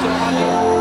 Chicago.